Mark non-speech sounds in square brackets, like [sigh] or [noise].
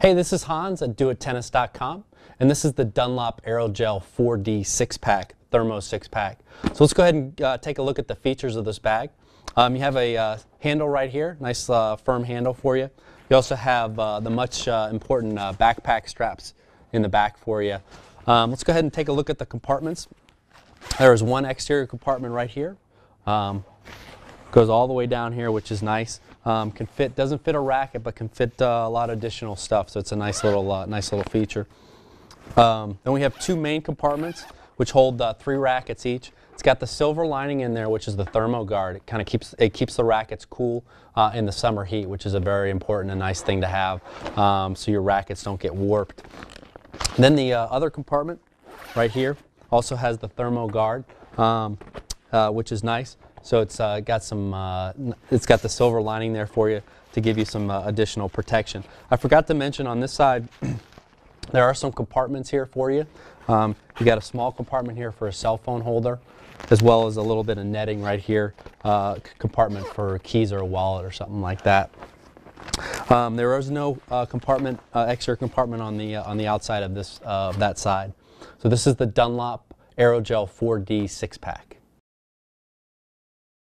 Hey, this is Hans at doittennis.com, and this is the Dunlop Aerogel 4D six pack, Thermo six pack. So let's go ahead and uh, take a look at the features of this bag. Um, you have a uh, handle right here, nice uh, firm handle for you. You also have uh, the much uh, important uh, backpack straps in the back for you. Um, let's go ahead and take a look at the compartments. There is one exterior compartment right here. Um, goes all the way down here, which is nice. Um, can fit, doesn't fit a racket, but can fit uh, a lot of additional stuff. So it's a nice little, uh, nice little feature. Um, then we have two main compartments, which hold uh, three rackets each. It's got the silver lining in there, which is the thermo guard. It kind of keeps it keeps the rackets cool uh, in the summer heat, which is a very important and nice thing to have, um, so your rackets don't get warped. And then the uh, other compartment, right here, also has the thermo guard, um, uh, which is nice. So it's uh, got some, uh, it's got the silver lining there for you to give you some uh, additional protection. I forgot to mention on this side, [clears throat] there are some compartments here for you. Um, you got a small compartment here for a cell phone holder, as well as a little bit of netting right here, uh, compartment for keys or a wallet or something like that. Um, there is no uh, compartment, uh, extra compartment on the on the outside of this that side. So this is the Dunlop Aerogel 4D six pack.